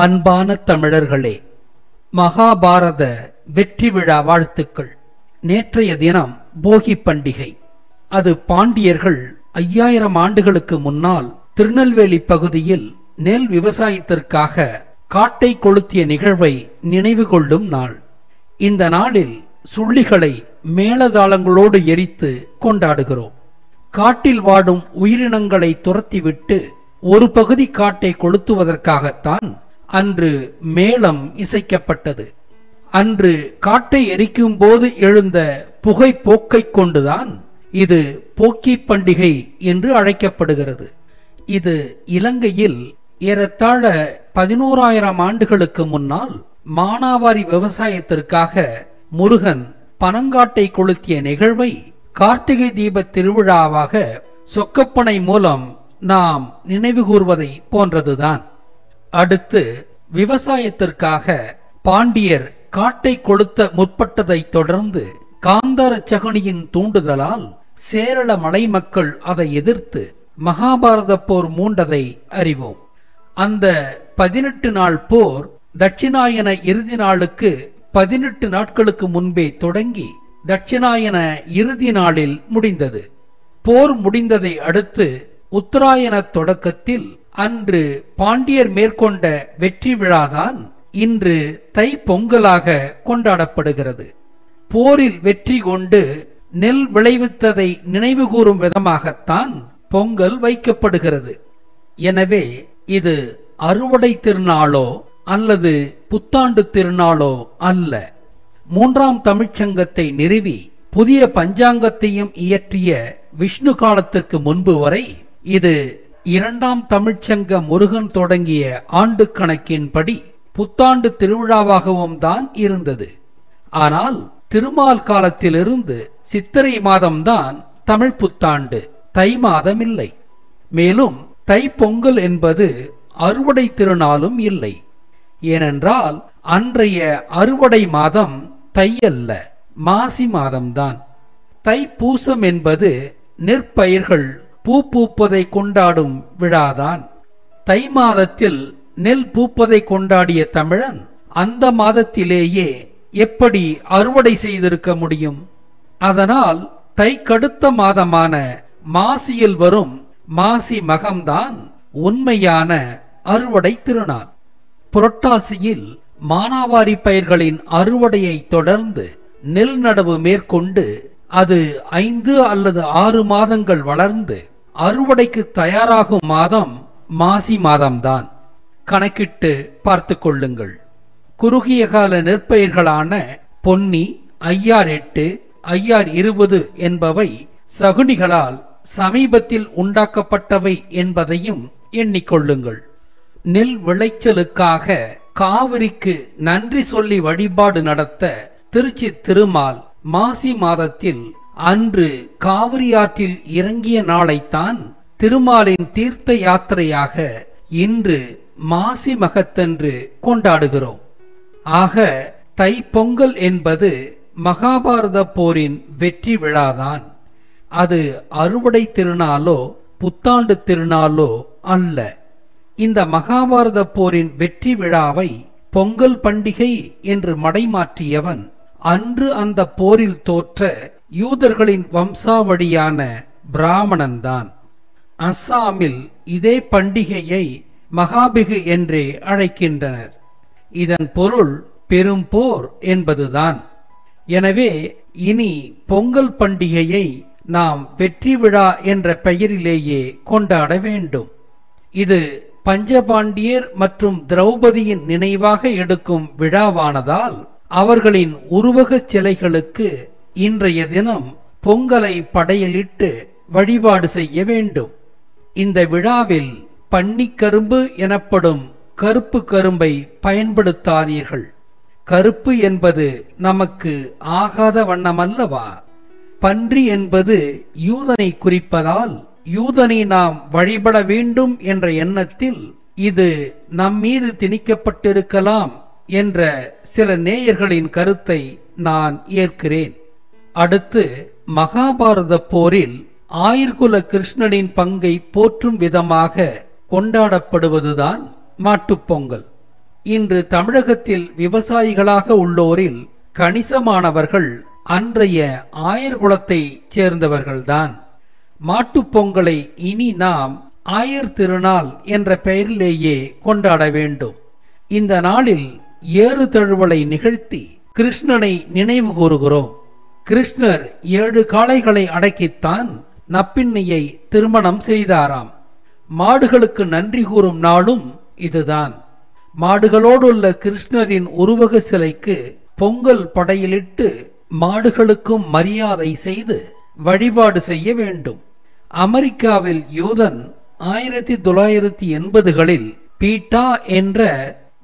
அன்பான தமிழர்களே மகாபாரத வெற்றி விழா வாழ்த்துக்கள். நேற்றைய தினம் போகி பண்டிகை. அது பாண்டியர்கள் ஐயாயிரம் ஆண்டுகளுக்கு முன்னால் திருநெல்வேலி பகுதியில் நெல் விவசாயத்திற்காக காட்டை கொளுத்திய நிகழ்வை நினைவு கொள்ளும் நாள். இந்த நாளில் சுள்ளிகளை மேளதாளங்களோடு எரித்து கொண்டாடுகிறோம். காட்டில் வாடும் உயிரினங்களை துரத்திவிட்டு ஒரு பகுதி காட்டை கொளுத்துவதற்காகத்தான் அன்று மேளம் இசைக்கப்பட்டது. அன்று காட்டை எரிக்கும் போது எழுந்த புகை போக்கை கொண்டுதான் இது போக்கி பண்டிகை என்று அழைக்கப்படுகிறது. இது இலங்கையில் ஏறத்தாழ பதினோராயிரம் ஆண்டுகளுக்கு முன்னால் மானாவாரி விவசாயத்திற்காக முருகன் பனங்காட்டை கொளுத்திய நிகழ்வை கார்த்திகை தீப திருவிழாவாக சொக்கப்பனை மூலம் நாம் நினைவுகூர்வதை போன்றதுதான். அடுத்து விவசாயத்திற்காக பாண்டியர் காட்டை கொளுத்த முற்பட்டதைத் தொடர்ந்து காந்தார சகுனியின் தூண்டுதலால் சேரள மலை மக்கள் அதை எதிர்த்து மகாபாரத போர் மூண்டதை அறிவோம். அந்த பதினெட்டு நாள் போர் தட்சிணாயன இறுதி நாளுக்கு பதினெட்டு நாட்களுக்கு முன்பே தொடங்கி தட்சிணாயன இறுதி நாளில் முடிந்தது. போர் முடிந்ததை அடுத்து உத்தராயண தொடக்கத்தில் அன்று பாண்டியர் மேற்கொண்ட வெற்றி விழாதான் இன்று தை பொங்கலாக கொண்டாடப்படுகிறது. போரில் வெற்றி கொண்டு நெல் விளைவித்ததை நினைவுகூறும் விதமாகத்தான் பொங்கல் வைக்கப்படுகிறது. எனவே இது அறுவடை திருநாளோ அல்லது புத்தாண்டு திருநாளோ அல்ல. மூன்றாம் தமிழ்ச்சங்கத்தை நிறுவி புதிய பஞ்சாங்கத்தையும் இயற்றிய விஷ்ணு காலத்திற்கு முன்பு வரை இது இரண்டாம் தமிழ்ச்சங்க முருகன் தொடங்கிய ஆண்டு கணக்கின்படி புத்தாண்டு திருவிழாவாகவும் தான் இருந்தது. ஆனால் திருமால் காலத்திலிருந்து சித்திரை மாதம்தான் தமிழ் புத்தாண்டு தை மாதம் இல்லை. மேலும் தை பொங்கல் என்பது அறுவடை திருநாளும் இல்லை. ஏனென்றால் அன்றைய அறுவடை மாதம் தை அல்ல மாசி மாதம்தான். தை பூசம் என்பது நெற்பயிர்கள் பூ பூப்பதை கொண்டாடும் விழாதான். தை மாதத்தில் நெல் பூப்பதை கொண்டாடிய தமிழன் அந்த மாதத்திலேயே எப்படி அறுவடை செய்திருக்க முடியும்? அதனால் தை கடுத்த மாதமான மாசியில் வரும் மாசி மகம்தான் உண்மையான அறுவடை திருநாள். புரட்டாசியில் மானாவாரி பயிர்களின் அறுவடையை தொடர்ந்து நெல் நடவு மேற்கொண்டு அது ஐந்து அல்லது ஆறு மாதங்கள் வளர்ந்து அறுவடைக்கு தயாராகும் மாதம் மாசி மாதம்தான். கணக்கிட்டு பார்த்து கொள்ளுங்கள். குறுகிய கால நெற்பயிர்களான பொன்னி ஐயார் எட்டு ஐயார் இருபது என்பவை சகுனிகளால் சமீபத்தில் உண்டாக்கப்பட்டவை என்பதையும் எண்ணிக்கொள்ளுங்கள் நெல் விளைச்சலுக்காக காவிரிக்கு நன்றி சொல்லி வழிபாடு நடத்த திருச்சி திருமால் மாசி மாதத்தில் அன்று காவிரியாற்றில் இறங்கிய நாளைத்தான் திருமாலின் தீர்த்த யாத்திரையாக இன்று மாசி மகத்தன்று கொண்டாடுகிறோம். ஆக தை பொங்கல் என்பது மகாபாரத போரின் வெற்றி விழாதான். அது அறுவடை திருநாளோ புத்தாண்டு திருநாளோ அல்ல. இந்த மகாபாரத போரின் வெற்றி விழாவை பொங்கல் பண்டிகை என்று மடைமாற்றியவன் அன்று அந்த போரில் தோற்ற யூதர்களின் வம்சாவழியான பிராமணன்தான். அஸ்ஸாமில் இதே பண்டிகையை மகாபிகு என்றே அழைக்கின்றனர். இதன் பொருள் பெரும் போர் என்பதுதான். எனவே இனி பொங்கல் பண்டிகையை நாம் வெற்றி விழா என்ற பெயரிலேயே கொண்டாட வேண்டும். இது பஞ்சபாண்டியர் மற்றும் திரௌபதியின் நினைவாக எடுக்கும் விழாவானதால் அவர்களின் உருவகச் சிலைகளுக்கு இன்றைய தினம் பொங்கலை படையலிட்டு வழிபாடு செய்ய வேண்டும். இந்த விழாவில் பன்னிக்கரும்பு எனப்படும் கருப்பு கரும்பை பயன்படுத்தாதீர்கள். கருப்பு என்பது நமக்கு ஆகாத வண்ணமல்லவா பன்றி என்பது யூதனை குறிப்பதால் யூதனை நாம் வழிபட வேண்டும் என்ற எண்ணத்தில் இது நம் மீது திணிக்கப்பட்டிருக்கலாம். என்ற சில நேயர்களின் கருத்தை நான் ஏற்கிறேன். அடுத்து மகாபாரத போரில் ஆயிர்குல கிருஷ்ணனின் பங்கை போற்றும் விதமாக கொண்டாடப்படுவதுதான் மாட்டுப்பொங்கல் இன்று தமிழகத்தில் விவசாயிகளாக உள்ளோரில் கணிசமானவர்கள் அன்றைய ஆயர்குலத்தைச் சேர்ந்தவர்கள்தான். மாட்டுப்பொங்கலை இனி நாம் ஆயர் திருநாள் என்ற பெயரிலேயே கொண்டாட வேண்டும். இந்த நாளில் ஏறு தழுவலை நிகழ்த்தி கிருஷ்ணனை நினைவு கூறுகிறோம். கிருஷ்ணர் ஏழு காளைகளை அடக்கித்தான் நப்பின்னியை திருமணம் செய்தாராம். மாடுகளுக்கு நன்றி கூறும் நாளும் இதுதான். மாடுகளோடுள்ள கிருஷ்ணரின் உருவக சிலைக்கு பொங்கல் படையிலிட்டு மாடுகளுக்கும் மரியாதை செய்து வழிபாடு செய்ய வேண்டும். அமெரிக்காவில் யூதன் ஆயிரத்தி தொள்ளாயிரத்தி எண்பதுகளில் பீட்டா என்ற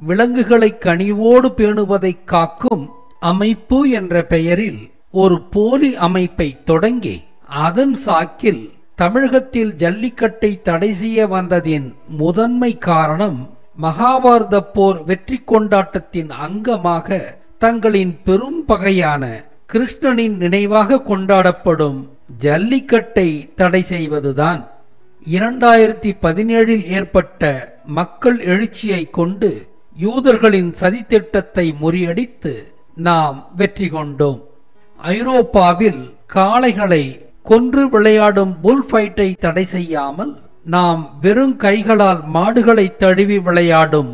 விலங்குகளை கனிவோடு பேணுவதை காக்கும் அமைப்பு என்ற பெயரில் ஒரு போலி அமைப்பை தொடங்கி அதன் சாக்கில் தமிழகத்தில் ஜல்லிக்கட்டை தடை செய்ய வந்ததின் முதன்மை காரணம் மகாபாரத போர் வெற்றி கொண்டாட்டத்தின் அங்கமாக தங்களின் பெரும் பகையான கிருஷ்ணனின் நினைவாக கொண்டாடப்படும் ஜல்லிக்கட்டை தடை செய்வதுதான். இரண்டாயிரத்தி பதினேழில் ஏற்பட்ட மக்கள் எழுச்சியை கொண்டு யூதர்களின் சதித்திட்டத்தை முறியடித்து நாம் வெற்றி கொண்டோம். ஐரோப்பாவில் காளைகளை கொன்று விளையாடும் புல் ஃபைட்டை தடை செய்யாமல் நாம் வெறும் கைகளால் மாடுகளை தழுவி விளையாடும்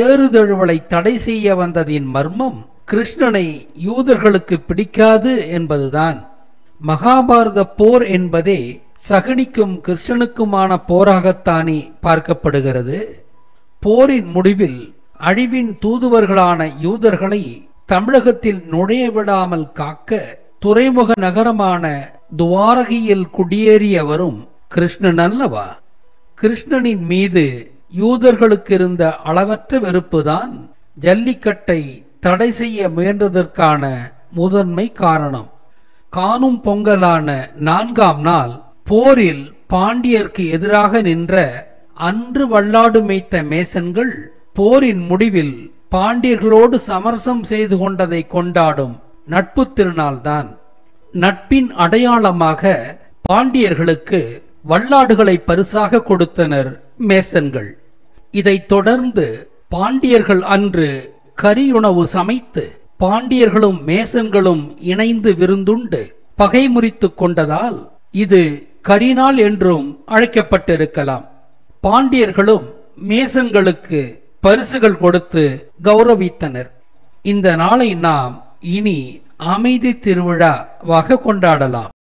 ஏறுதழுவலை தடை செய்ய வந்ததின் மர்மம் கிருஷ்ணனை யூதர்களுக்கு பிடிக்காது என்பதுதான். மகாபாரத போர் என்பதே சகனிக்கும் கிருஷ்ணனுக்குமான போராகத்தானே பார்க்கப்படுகிறது. போரின் முடிவில் அழிவின் தூதுவர்களான யூதர்களை தமிழகத்தில் நுழைய விடாமல் காக்க துறைமுக நகரமான துவாரகையில் குடியேறியவரும் கிருஷ்ணன் அல்லவா? கிருஷ்ணனின் மீது யூதர்களுக்கு இருந்த அளவற்ற வெறுப்புதான் ஜல்லிக்கட்டை தடை செய்ய முயன்றதற்கான முதன்மை காரணம். காணும் பொங்கலான நான்காம் நாள் போரில் பாண்டியர்க்கு எதிராக நின்ற அன்று வல்லாடு மேய்த்த மேசன்கள் போரின் முடிவில் பாண்டியர்களோடு சமரசம் செய்து கொண்டதை கொண்டாடும் நட்பு திருநாள்தான் நட்பின் அடையாளமாக பாண்டியர்களுக்கு வல்லாடுகளை பரிசாக கொடுத்தனர் மேசன்கள். இதைத் தொடர்ந்து பாண்டியர்கள் அன்று கரியுணவு சமைத்து பாண்டியர்களும் மேசன்களும் இணைந்து விருந்துண்டு பகை முறித்துக் கொண்டதால் இது கரிநாள் என்றும் அழைக்கப்பட்டிருக்கலாம். பாண்டியர்களும் மேசன்களுக்கு பரிசுகள் கொடுத்து கௌரவித்தனர். இந்த நாளை நாம் இனி அமைதி திருவிழாவாக கொண்டாடலாம்.